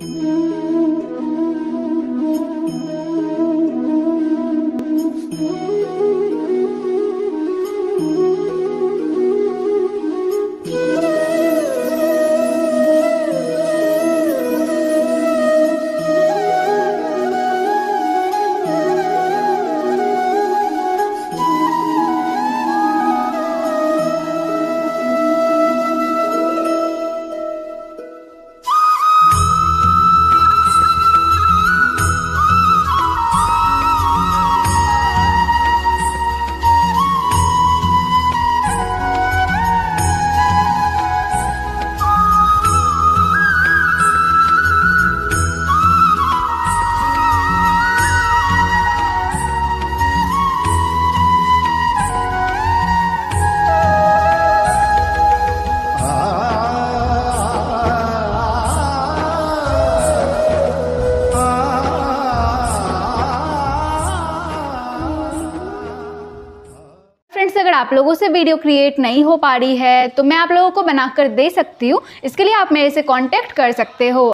Música आप लोगों से वीडियो क्रिएट नहीं हो पा रही है तो मैं आप लोगों को बनाकर दे सकती हूँ। इसके लिए आप मेरे से कॉन्टैक्ट कर सकते हो।